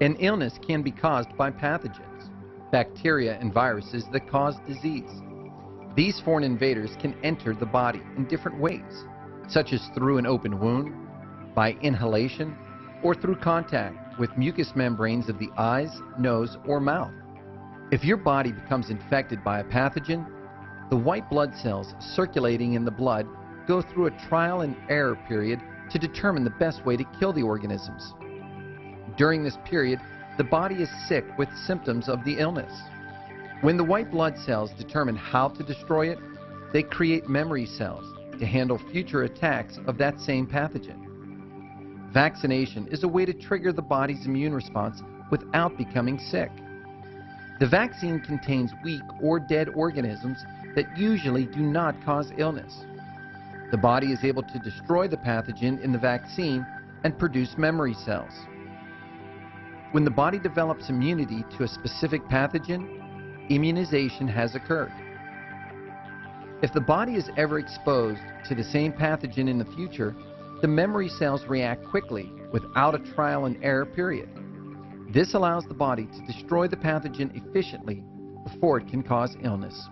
An illness can be caused by pathogens, bacteria and viruses that cause disease. These foreign invaders can enter the body in different ways, such as through an open wound, by inhalation, or through contact with mucous membranes of the eyes, nose, or mouth. If your body becomes infected by a pathogen, the white blood cells circulating in the blood go through a trial and error period to determine the best way to kill the organisms. During this period, the body is sick with symptoms of the illness. When the white blood cells determine how to destroy it, they create memory cells to handle future attacks of that same pathogen. Vaccination is a way to trigger the body's immune response without becoming sick. The vaccine contains weak or dead organisms that usually do not cause illness. The body is able to destroy the pathogen in the vaccine and produce memory cells. When the body develops immunity to a specific pathogen, immunization has occurred. If the body is ever exposed to the same pathogen in the future, the memory cells react quickly without a trial and error period. This allows the body to destroy the pathogen efficiently before it can cause illness.